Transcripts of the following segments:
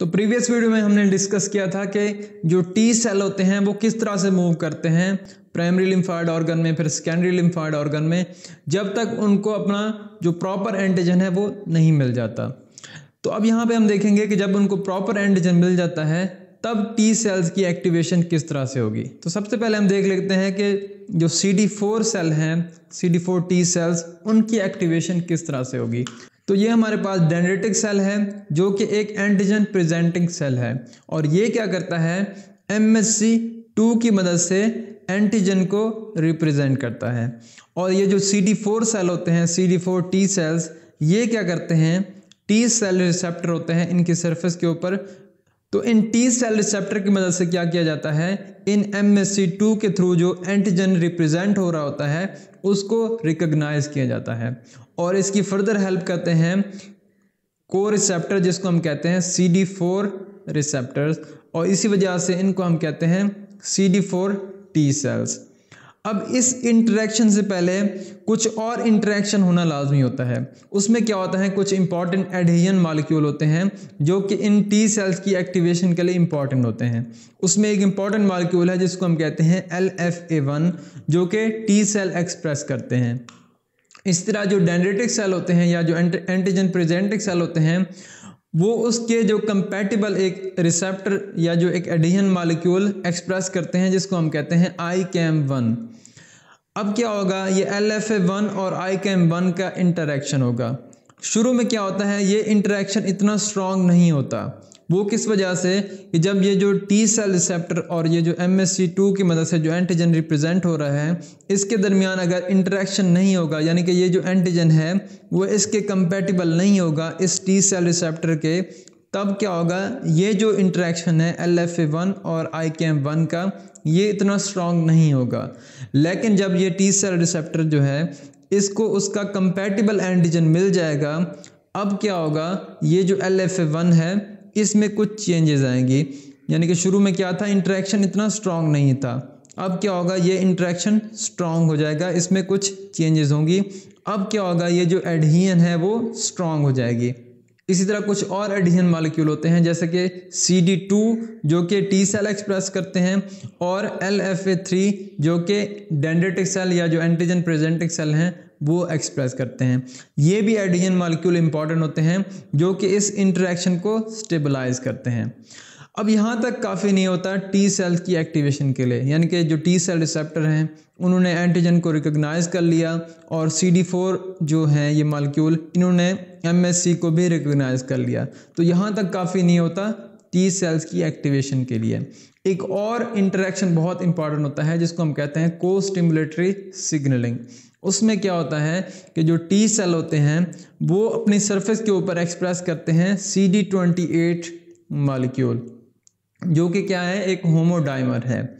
तो previous video में हमने डिस्कस किया था कि जो टी सेल होते हैं, वो किस तरह से मूव करते हैं प्राइमरी लिम्फाइड ऑर्गन में, फिर सेकेंडरी लिम्फाइड ऑर्गन में, जब तक उनको अपना जो प्रॉपर एंटीजन है, वो नहीं मिल जाता। तो अब यहाँ पे हम देखेंगे कि जब उनको प्रॉपर एंटीजन मिल जाता है, तब टी सेल्स की एक्टिवेशन किस तरह से होगी। तो सबसे पहले हम देख लेते हैं कि जो सी डी फोर सेल हैं C D four T cells उनकी एक्टिवेशन किस तरह से होगी। तो ये हमारे पास डेंड्रेटिक सेल है, जो कि एक एंटीजन प्रेजेंटिंग सेल है। और ये क्या करता है? एम एस सी टू की मदद से एंटीजन को रिप्रेजेंट करता है। और ये जो सी डी फोर सेल होते हैं C D four T cells ये क्या करते हैं? टी सेल रिसेप्टर होते हैं इनकी सरफेस के ऊपर। तो इन टी सेल रिसेप्टर की मदद से क्या किया जाता है? इन एम एस सी टू के थ्रू जो एंटीजन रिप्रेजेंट हो रहा होता है, उसको रिकग्नाइज किया जाता है। और इसकी फर्दर हेल्प करते हैं को रिसेप्टर जिसको हम कहते हैं सी डी फोर रिसेप्टर्स और इसी वजह से इनको हम कहते हैं C D four T cells अब इस इंटरेक्शन से पहले कुछ और इंटरेक्शन होना लाजमी होता है। उसमें क्या होता है? कुछ इंपॉर्टेंट एडहिजन मालिक्यूल होते हैं, जो कि इन टी सेल्स की एक्टिवेशन के लिए इंपॉर्टेंट होते हैं। उसमें एक इंपॉर्टेंट मालिक्यूल है, जिसको हम कहते हैं एल एफ़ ए वन जो कि टी सेल एक्सप्रेस करते हैं। इस तरह जो डेंड्रेटिक सेल होते हैं या जो एंटीजन प्रेजेंटिक सेल होते हैं, वो उसके जो कंपेटिबल एक रिसेप्टर या जो एक एडिशन मालिक्यूल एक्सप्रेस करते हैं, जिसको हम कहते हैं आई कैम वन अब क्या होगा? ये एल एफ़ ए वन और आई कैम वन का इंटरेक्शन होगा। शुरू में क्या होता है? ये इंटरेक्शन इतना स्ट्रांग नहीं होता। वो किस वजह से कि जब ये जो टी सेल रिसेप्टर और ये जो एम एस सी टू की मदद से जो एंटीजन रिप्रेजेंट हो रहा है, इसके दरमियान अगर इंटरेक्शन नहीं होगा, यानी कि ये जो एंटीजन है, वो इसके कंपेटिबल नहीं होगा इस टी सेल रिसेप्टर के, तब क्या होगा? ये जो इंटरेक्शन है एल एफ़ ए वन और आई के एम वन का, ये इतना स्ट्रांग नहीं होगा। लेकिन जब ये टी सेल रिसेप्टर जो है, इसको उसका कंपेटिबल एंटीजन मिल जाएगा, अब क्या होगा? ये जो एल एफ़ ए वन है इसमें कुछ चेंजेस आएँगी। यानी कि शुरू में क्या था? इंट्रैक्शन इतना स्ट्रांग नहीं था। अब क्या होगा? ये इंट्रैक्शन स्ट्रांग हो जाएगा। इसमें कुछ चेंजेस होंगी। अब क्या होगा? ये जो एडहियन है वो स्ट्रांग हो जाएगी। इसी तरह कुछ और एडिशन मालिक्यूल होते हैं, जैसे कि सी डी टू जो कि टी सेल एक्सप्रेस करते हैं, और एल एफ़ ए थ्री जो कि डेंडेटिक सेल या जो एंटीजन प्रेजेंटिक सेल हैं वो एक्सप्रेस करते हैं। ये भी एडिशन मालिक्यूल इंपॉर्टेंट होते हैं, जो कि इस इंटरेक्शन को स्टेबलाइज करते हैं। अब यहाँ तक काफ़ी नहीं होता टी सेल की एक्टिवेशन के लिए। यानी कि जो टी सेल रिसेप्टर हैं, उन्होंने एंटीजन को रिकग्नाइज कर लिया और सी डी फोर जो हैं ये मालिक्यूल इन्होंने एम एस सी को भी रिकग्नाइज कर लिया। तो यहाँ तक काफ़ी नहीं होता टी सेल्स की एक्टिवेशन के लिए। एक और इंटरेक्शन बहुत इंपॉर्टेंट होता है, जिसको हम कहते हैं को स्टिमुलेटरी सिग्नलिंग उसमें क्या होता है कि जो टी सेल होते हैं, वो अपनी सरफेस के ऊपर एक्सप्रेस करते हैं C D twenty eight molecule जो कि क्या है, एक होमोडाइमर है।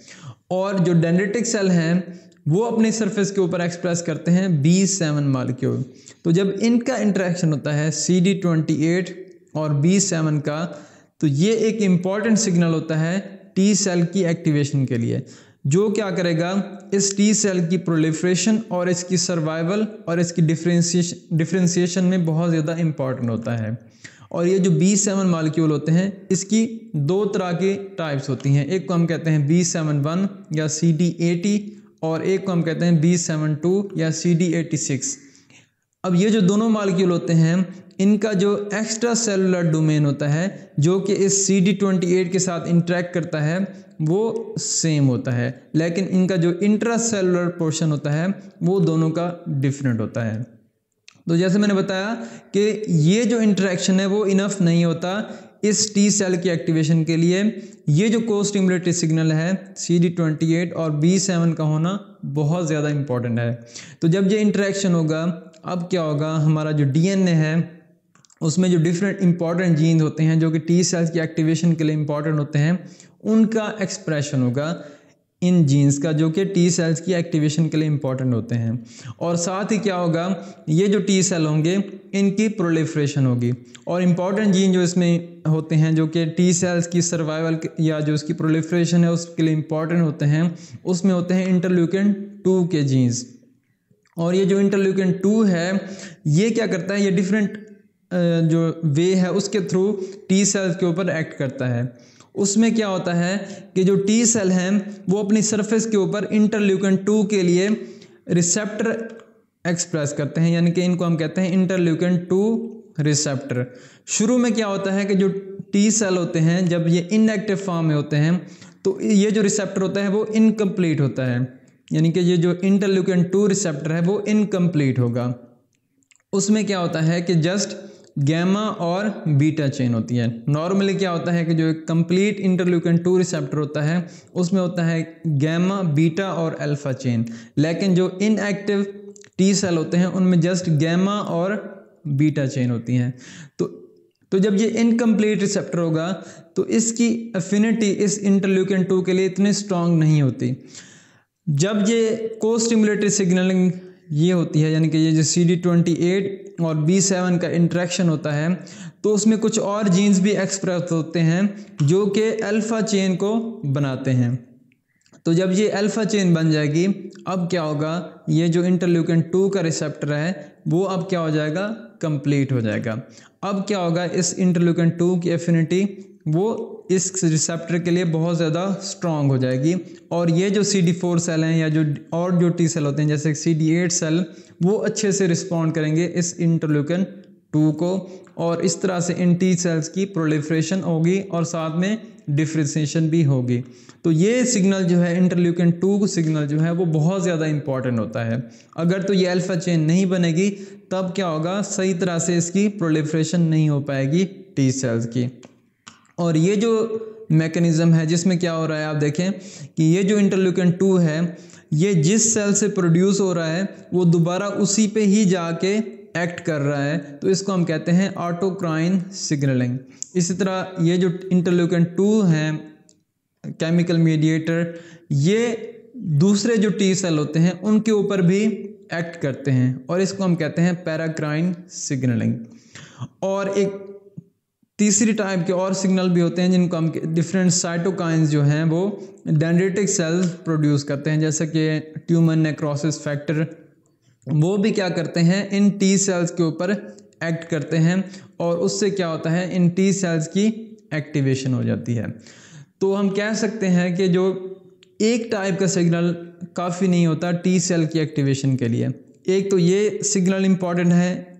और जो डेंडेटिक सेल हैं, वो अपने सरफेस के ऊपर एक्सप्रेस करते हैं बी सेवन मालिक्यूल तो जब इनका इंटरेक्शन होता है सी डी ट्वेंटी एट और बी सेवन का तो ये एक इंपॉर्टेंट सिग्नल होता है टी सेल की एक्टिवेशन के लिए, जो क्या करेगा, इस टी सेल की प्रोलिफ्रेशन और इसकी सर्वाइवल और इसकी डिफ्रेंशिएशन डिफ्रेंशिएशन में बहुत ज़्यादा इंपॉर्टेंट होता है। और ये जो बी सेवन मालिक्यूल होते हैं, इसकी दो तरह के टाइप्स होती हैं। एक को हम कहते हैं बी सेवन वन या सी डी एटी और एक को हम कहते हैं बी सेवन टू या सी डी एटी सिक्स अब ये जो दोनों मालिक्यूल होते हैं, इनका जो एक्स्ट्रा सेलुलर डोमेन होता है, जो कि इस सी डी ट्वेंटी एट के साथ इंटरेक्ट करता है, वो सेम होता है। लेकिन इनका जो इंट्रा सेलुलर पोर्शन होता है, वो दोनों का डिफरेंट होता है। तो जैसे मैंने बताया कि ये जो इंटरेक्शन है, वो इनफ नहीं होता इस टी सेल की एक्टिवेशन के लिए। ये जो को स्टिमुलेटरी सिग्नल है सी डी ट्वेंटी एट और बी सेवन का होना बहुत ज़्यादा इंपॉर्टेंट है। तो जब ये इंट्रैक्शन होगा अब क्या होगा, हमारा जो डीएनए है, उसमें जो डिफरेंट इंपॉर्टेंट जीन्स होते हैं, जो कि टी सेल्स की एक्टिवेशन के लिए इंपॉर्टेंट होते हैं, उनका एक्सप्रेशन होगा इन जीन्स का, जो कि टी सेल्स की एक्टिवेशन के लिए इंपॉर्टेंट होते हैं। और साथ ही क्या होगा, ये जो टी सेल होंगे, इनकी प्रोलिफ्रेशन होगी। और इंपॉर्टेंट जीन जो इसमें होते हैं, जो कि टी सेल्स की सर्वाइवल या जो उसकी प्रोलिफ्रेशन है, उसके लिए इंपॉर्टेंट होते हैं, उसमें होते हैं इंटरल्यूकिन टू के जीन्स और ये जो इंटरल्यूकिन टू है, ये क्या करता है? ये डिफरेंट जो वे है, उसके थ्रू टी सेल्स के ऊपर एक्ट करता है। उसमें क्या होता है कि जो टी सेल हैं, वो अपनी सरफेस के ऊपर इंटरल्यूकन टू के लिए रिसेप्टर एक्सप्रेस करते हैं। यानी कि इनको हम कहते हैं इंटरल्यूकन टू रिसेप्टर शुरू में क्या होता है कि जो टी सेल होते हैं, जब ये इनएक्टिव फॉर्म में होते हैं तो ये जो रिसेप्टर होता है, वो इनकम्प्लीट होता है। यानी कि ये जो इंटरल्यूकन टू रिसेप्टर है, वो इनकम्प्लीट होगा। उसमें क्या होता है कि जस्ट गैमा और बीटा चेन होती है। नॉर्मली क्या होता है कि जो एक कंप्लीट इंटरल्यूकन टू रिसेप्टर होता है, उसमें होता है गैमा बीटा और अल्फ़ा चेन लेकिन जो इनएक्टिव टी सेल होते हैं, उनमें जस्ट गैमा और बीटा चेन होती हैं। तो तो जब ये इनकम्प्लीट रिसेप्टर होगा तो इसकी अफिनिटी इस इंटरल्यूकन टू के लिए इतनी स्ट्रांग नहीं होती। जब ये को स्टिमुलेटरी सिग्नलिंग ये होती है, यानी कि ये जो सी डी ट्वेंटी एट और बी सेवन का इंट्रैक्शन होता है तो उसमें कुछ और जीन्स भी एक्सप्रेस होते हैं जो कि अल्फ़ा चेन को बनाते हैं। तो जब ये अल्फ़ा चेन बन जाएगी, अब क्या होगा? ये जो इंटरल्यूकन टू का रिसेप्टर है, वो अब क्या हो जाएगा? कंप्लीट हो जाएगा। अब क्या होगा? इस इंटरल्यूकन टू की एफिनिटी वो इस रिसेप्टर के लिए बहुत ज़्यादा स्ट्रांग हो जाएगी। और ये जो सी डी फोर सेल हैं या जो और जो टी सेल होते हैं, जैसे सी डी एट सेल वो अच्छे से रिस्पॉन्ड करेंगे इस इंटरल्यूकन टू को। और इस तरह से इन टी सेल्स की प्रोलिफ्रेशन होगी और साथ में डिफ्रेंसिएशन भी होगी। तो ये सिग्नल जो है इंटरल्यूकन टू सिग्नल जो है, वो बहुत ज़्यादा इंपॉर्टेंट होता है। अगर तो ये अल्फ़ा चेन नहीं बनेगी, तब क्या होगा? सही तरह से इसकी प्रोलिफ्रेशन नहीं हो पाएगी टी सेल्स की। और ये जो मैकेनिज़्म है, जिसमें क्या हो रहा है, आप देखें कि ये जो इंटरल्यूकन टू है, ये जिस सेल से प्रोड्यूस हो रहा है, वो दोबारा उसी पे ही जाके एक्ट कर रहा है। तो इसको हम कहते हैं ऑटोक्राइन सिग्नलिंग इसी तरह ये जो इंटरल्यूकन टू हैं केमिकल मीडिएटर ये दूसरे जो टी सेल होते हैं, उनके ऊपर भी एक्ट करते हैं। और इसको हम कहते हैं पैराक्राइन सिग्नलिंग और एक तीसरी टाइप के और सिग्नल भी होते हैं जिनको हम डिफरेंट साइटोकाइंस जो हैं वो डेंड्रेटिक सेल्स प्रोड्यूस करते हैं, जैसे कि ट्यूमर नेक्रोसिस फैक्टर वो भी क्या करते हैं? इन टी सेल्स के ऊपर एक्ट करते हैं और उससे क्या होता है? इन टी सेल्स की एक्टिवेशन हो जाती है। तो हम कह सकते हैं कि जो एक टाइप का सिग्नल काफ़ी नहीं होता टी सेल की एक्टिवेशन के लिए। एक तो ये सिग्नल इंपॉर्टेंट है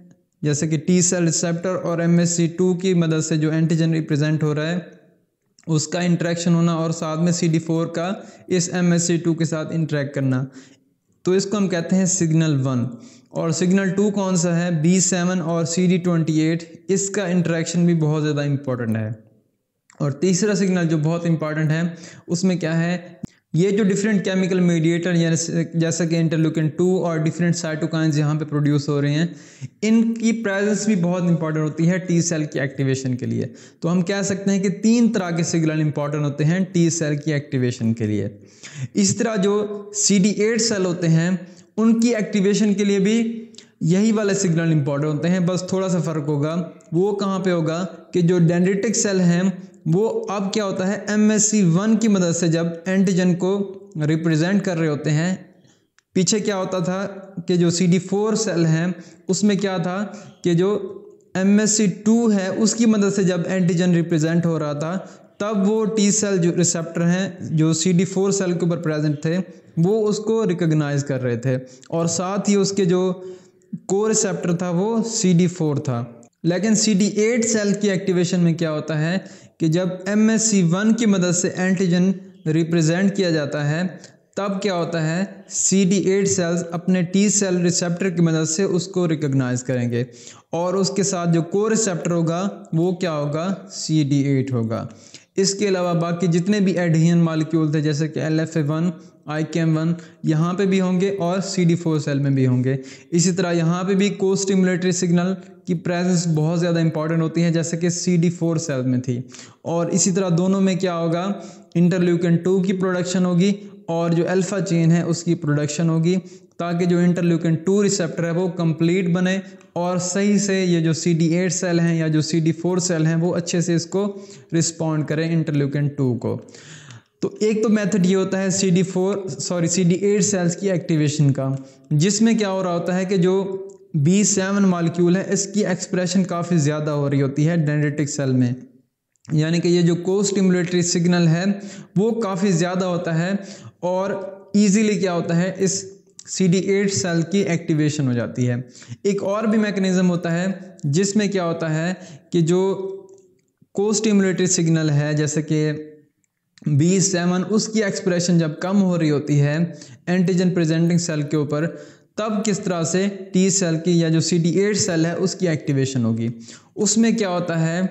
जैसे कि टी सेल रिसेप्टर और एम एस सी टू की मदद से जो एंटीजन रिप्रेजेंट हो रहा है, उसका इंट्रैक्शन होना और साथ में सी डी फोर का इस एम एस सी टू के साथ इंटरेक्ट करना। तो इसको हम कहते हैं सिग्नल वन और सिग्नल टू कौन सा है? बी सेवन और सी डी ट्वेंटी एट इसका इंट्रैक्शन भी बहुत ज़्यादा इंपॉर्टेंट है। और तीसरा सिग्नल जो बहुत इंपॉर्टेंट है, उसमें क्या है? ये जो डिफरेंट केमिकल मीडिएटर जैसा कि इंटरल्यूकिन टू और डिफरेंट साइटोकाइंस यहाँ पे प्रोड्यूस हो रहे हैं, इनकी प्रेजेंस भी बहुत इंपॉर्टेंट होती है टी सेल की एक्टिवेशन के लिए। तो हम कह सकते हैं कि तीन तरह के सिग्नल इंपॉर्टेंट होते हैं टी सेल की एक्टिवेशन के लिए। इस तरह जो सी डी एट सेल होते हैं, उनकी एक्टिवेशन के लिए भी यही वाले सिग्नल इंपॉर्टेंट होते हैं। बस थोड़ा सा फ़र्क होगा, वो कहाँ पे होगा कि जो डेंड्रेटिक सेल हैं वो अब क्या होता है एम एस सी वन की मदद से जब एंटीजन को रिप्रेजेंट कर रहे होते हैं, पीछे क्या होता था कि जो सी डी फोर सेल हैं, उसमें क्या था कि जो एम एस सी टू है, उसकी मदद से जब एंटीजन रिप्रेजेंट हो रहा था, तब वो टी सेल जो रिसेप्टर हैं, जो सी डी फोर सेल के ऊपर प्रेजेंट थे, वो उसको रिकग्नाइज कर रहे थे। और साथ ही उसके जो को रिसेप्टर था, वो सी डी फोर था। लेकिन सी डी एट सेल की एक्टिवेशन में क्या होता है कि जब एम एस सी वन की मदद से एंटीजन रिप्रेजेंट किया जाता है, तब क्या होता है? सी डी एट सेल्स अपने टी सेल रिसेप्टर की मदद से उसको रिकग्नाइज करेंगे। और उसके साथ जो को रिसेप्टर होगा, वो क्या होगा? सी डी एट होगा। इसके अलावा बाकी जितने भी एडहियन मालिक्यूल थे, जैसे कि L F A one ICAM one यहाँ पर भी होंगे और सी डी फोर सेल में भी होंगे। इसी तरह यहाँ पे भी को स्टिमुलेटरी सिग्नल की प्रेजेंस बहुत ज़्यादा इंपॉर्टेंट होती है, जैसे कि सी डी फोर सेल में थी। और इसी तरह दोनों में क्या होगा? इंटरल्यूकन टू की प्रोडक्शन होगी और जो अल्फ़ा चेन है, उसकी प्रोडक्शन होगी, ताकि जो इंटरल्यूकन टू रिसेप्टर है, वो कंप्लीट बने और सही से ये जो सी डी एट सेल हैं या जो सी डी फोर सेल हैं, वो अच्छे से इसको रिस्पॉन्ड करें इंटरल्यूकन टू को। तो एक तो मेथड ये होता है C D four sorry C D eight cells की एक्टिवेशन का, जिसमें क्या हो रहा होता है कि जो बी सेवन मालिक्यूल है, इसकी एक्सप्रेशन काफ़ी ज़्यादा हो रही होती है डेंड्रेटिक सेल में। यानी कि ये जो को स्टिमुलेटरी सिग्नल है, वो काफ़ी ज़्यादा होता है और ईजीली क्या होता है, इस सी डी एट सेल की एक्टिवेशन हो जाती है। एक और भी मैकेनिज़्म होता है, जिसमें क्या होता है कि जो को स्टिमुलेटरी सिग्नल है, जैसे कि बी सेवन उसकी एक्सप्रेशन जब कम हो रही होती है एंटीजन प्रेजेंटिंग सेल के ऊपर तब किस तरह से टी सेल की या जो सी डी एट सेल है, उसकी एक्टिवेशन होगी। उसमें क्या होता है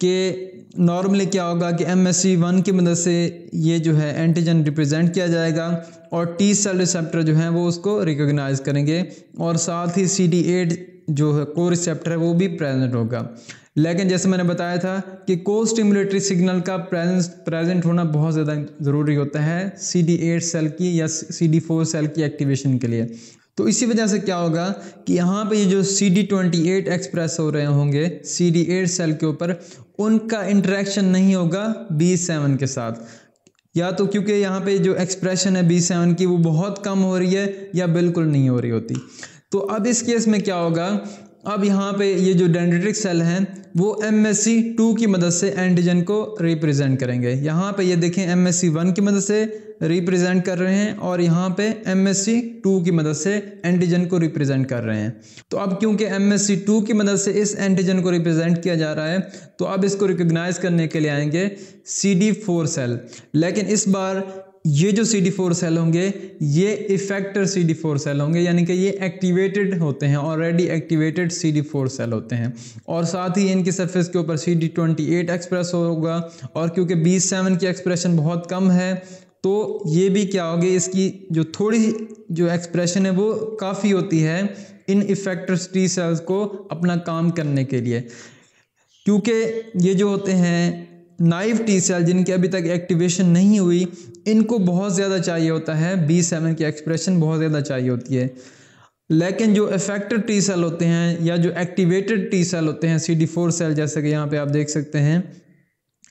कि नॉर्मली क्या होगा कि एम एस सी वन की मदद से ये जो है एंटीजन रिप्रेजेंट किया जाएगा और टी सेल रिसेप्टर जो है, वो उसको रिकोगनाइज करेंगे और साथ ही सी डी एट जो है को रिसेप्टर है, वो भी प्रेजेंट होगा। लेकिन जैसे मैंने बताया था कि को स्टिमुलेटरी सिग्नल का प्रेजेंस प्रेजेंट होना बहुत ज़्यादा ज़रूरी होता है सी डी एट सेल की या सी डी फोर सेल की एक्टिवेशन के लिए। तो इसी वजह से क्या होगा कि यहाँ पे ये जो C D twenty eight express हो रहे होंगे सी डी एट सेल के ऊपर, उनका इंटरेक्शन नहीं होगा बी सेवन के साथ। या तो क्योंकि यहाँ पे जो एक्सप्रेशन है बी सेवन की, वो बहुत कम हो रही है या बिल्कुल नहीं हो रही होती। तो अब इस केस में क्या होगा, अब यहाँ पे ये जो डेंड्रेटिक सेल हैं, वो एम एस सी टू की मदद से एंटीजन को रिप्रेजेंट करेंगे। यहाँ पे ये देखें एम एस सी वन की मदद से रिप्रेजेंट कर रहे हैं और यहाँ पे एम एस सी टू की मदद से एंटीजन को रिप्रेजेंट कर रहे हैं। तो अब क्योंकि एम एस सी टू की मदद से इस एंटीजन को रिप्रेजेंट किया जा रहा है तो अब इसको रिकोगनाइज करने के लिए आएँगे सी डी फोर सेल लेकिन इस बार ये जो सी डी फोर सेल होंगे, ये effector C D four cell होंगे, यानी कि ये एक्टिवेटेड होते हैं already activated C D four cell होते हैं। और साथ ही इनकी सरफेस के ऊपर C D twenty eight express होगा, और क्योंकि बी सेवन की एक्सप्रेशन बहुत कम है तो ये भी क्या होगी इसकी जो थोड़ी जो एक्सप्रेशन है वो काफ़ी होती है इन इफेक्टर टी सेल्स को अपना काम करने के लिए। क्योंकि ये जो होते हैं नाइव टी सेल जिनकी अभी तक एक्टिवेशन नहीं हुई, इनको बहुत ज़्यादा चाहिए होता है बी सेवन की एक्सप्रेशन बहुत ज़्यादा चाहिए होती है। लेकिन जो इफेक्टेड टी सेल होते हैं या जो एक्टिवेटेड टी सेल होते हैं सी डी फोर सेल जैसे कि यहाँ पे आप देख सकते हैं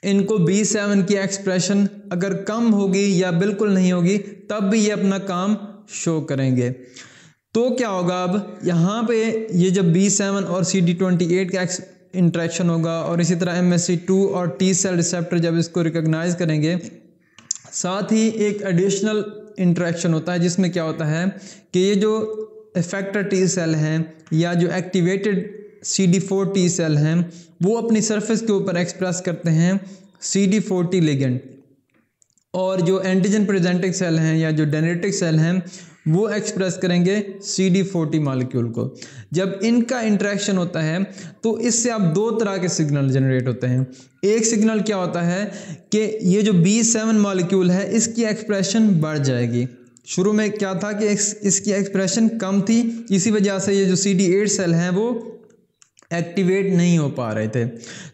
इनको बी सेवन की एक्सप्रेशन अगर कम होगी या बिल्कुल नहीं होगी, तब भी ये अपना काम शो करेंगे। तो क्या होगा अब? यहाँ पे ये जब बी सेवन और सी डी ट्वेंटी एट का इंट्रैक्शन होगा और इसी तरह एम एस सी टू और टी सेल रिसेप्टर जब इसको रिकोगनाइज करेंगे, साथ ही एक एडिशनल इंट्रैक्शन होता है जिसमें क्या होता है कि ये जो इफेक्टर टी सेल हैं या जो activated C D four T cell हैं, वो अपनी सरफेस के ऊपर एक्सप्रेस करते हैं C D four T ligand और जो एंटीजन प्रेजेंटिक सेल हैं या जो डेनेटिक सेल हैं, वो एक्सप्रेस करेंगे सी डी फोर्टी मालिक्यूल को। जब इनका इंट्रैक्शन होता है तो इससे आप दो तरह के सिग्नल जनरेट होते हैं। एक सिग्नल क्या होता है कि ये जो बी सेवन मालिक्यूल है, इसकी एक्सप्रेशन बढ़ जाएगी। शुरू में क्या था कि इसकी एक्सप्रेशन कम थी, इसी वजह से ये जो सी डी एट सेल हैं, वो एक्टिवेट नहीं हो पा रहे थे।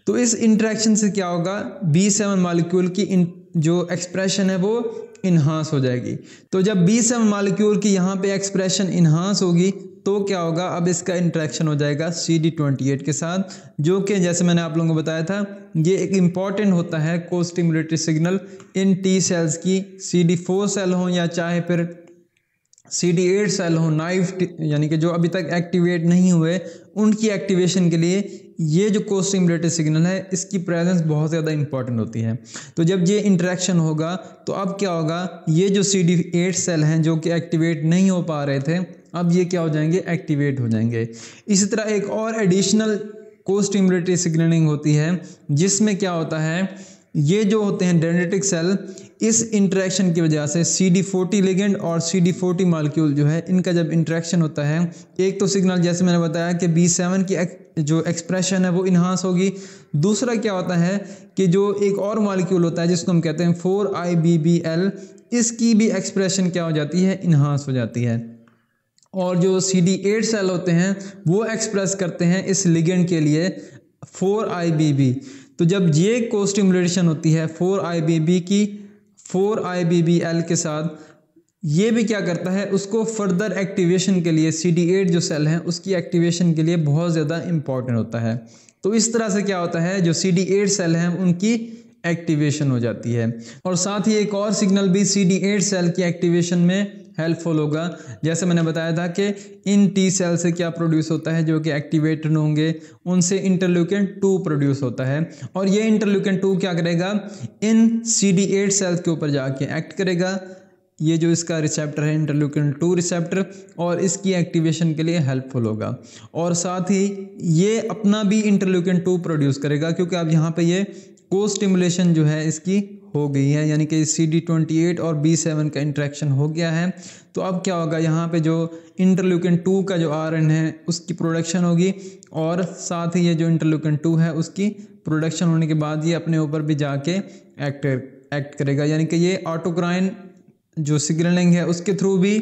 तो इस इंट्रैक्शन से क्या होगा? बी सेवन मालिक्यूल की जो एक्सप्रेशन है वो इन्हांस हो जाएगी। तो जब बी सेवन मालिक्यूल की यहाँ पे एक्सप्रेशन इन्हांस होगी तो क्या होगा? अब इसका इंट्रैक्शन हो जाएगा सी डी ट्वेंटी एट के साथ, जो कि जैसे मैंने आप लोगों को बताया था, ये एक इंपॉर्टेंट होता है को स्टिमुलेटरी सिग्नल इन टी सेल्स की। सी डी फोर सेल हों या चाहे फिर सी डी एट सेल हो नाइफ यानी कि जो अभी तक एक्टिवेट नहीं हुए, उनकी एक्टिवेशन के लिए ये जो को स्टिमुलेटेड सिग्नल है, इसकी प्रेजेंस बहुत ज़्यादा इंपॉर्टेंट होती है। तो जब ये इंटरेक्शन होगा तो अब क्या होगा? ये जो सी डी एट सेल हैं, जो कि एक्टिवेट नहीं हो पा रहे थे, अब ये क्या हो जाएँगे? एक्टिवेट हो जाएँगे। इसी तरह एक और एडिशनल को स्टिमुलेटरी सिग्नलिंग होती है, जिसमें क्या होता है? ये जो होते हैं डेंडेटिक सेल इस इंट्रैक्शन की वजह से सी डी फोर्टी लिगेंड और सी डी फोर्टी मालिक्यूल जो है इनका जब इंट्रैक्शन होता है एक तो सिग्नल जैसे मैंने बताया कि बी सेवन की एक, जो एक्सप्रेशन है वो इन्हांस होगी। दूसरा क्या होता है कि जो एक और मालिक्यूल होता है जिसको हम कहते हैं four I B B L इसकी भी एक्सप्रेशन क्या हो जाती है? इन्हांस हो जाती है। और जो सी डी एट सेल होते हैं वो एक्सप्रेस करते हैं इस लिगेंड के लिए फोर आई बी बी तो जब ये को स्टिमुलेशन होती है फोर आई बी बी की four I B B L के साथ, ये भी क्या करता है, उसको फर्दर एक्टिवेशन के लिए सी डी एट जो सेल हैं, उसकी एक्टिवेशन के लिए बहुत ज़्यादा इंपॉर्टेंट होता है। तो इस तरह से क्या होता है, जो सी डी एट सेल हैं, उनकी एक्टिवेशन हो जाती है। और साथ ही एक और सिग्नल भी सी डी एट सेल की एक्टिवेशन में हेल्पफुल होगा। जैसे मैंने बताया था कि इन टी सेल से क्या प्रोड्यूस होता है, जो कि एक्टिवेटेड होंगे, उनसे इंटरल्यूकिन टू प्रोड्यूस होता है। और ये इंटरल्यूकिन टू क्या करेगा? इन सी डी एट सेल्स के ऊपर जाके एक्ट करेगा। ये जो इसका रिसेप्टर है इंटरल्यूकिन टू रिसेप्टर और इसकी एक्टिवेशन के लिए हेल्पफुल होगा। और साथ ही ये अपना भी इंटरल्यूकिन टू प्रोड्यूस करेगा, क्योंकि अब यहाँ पे ये को स्टिमुलेशन जो है, इसकी हो गई है, यानी कि सी डी ट्वेंटी एट और बी सेवन का इंट्रैक्शन हो गया है। तो अब क्या होगा, यहाँ पे जो इंटरल्यूकिन टू का जो आर एन है, उसकी प्रोडक्शन होगी और साथ ही ये जो इंटरल्यूकिन टू है, उसकी प्रोडक्शन होने के बाद ये अपने ऊपर भी जाके एक्ट एक्ट करेगा। यानी कि ये ऑटोक्राइन जो सिग्नलिंग है, उसके थ्रू भी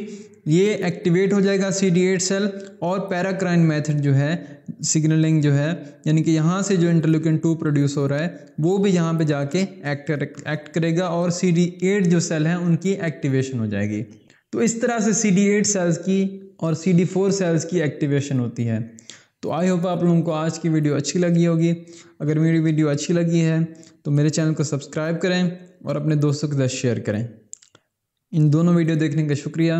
ये एक्टिवेट हो जाएगा सी डी एट सेल और पैराक्राइन मेथड जो है सिग्नलिंग जो है, यानी कि यहाँ से जो इंटरल्यूकिन टू प्रोड्यूस हो रहा है, वो भी यहाँ पे जाके एक्ट एक्ट करेगा और सी डी एट जो सेल हैं, उनकी एक्टिवेशन हो जाएगी। तो इस तरह से सी डी एट सेल्स की और सी डी फोर सेल्स की एक्टिवेशन होती है। तो आई होप आप लोगों को आज की वीडियो अच्छी लगी होगी। अगर मेरी वीडियो अच्छी लगी है तो मेरे चैनल को सब्सक्राइब करें और अपने दोस्तों के साथ शेयर करें। इन दोनों वीडियो देखने का शुक्रिया।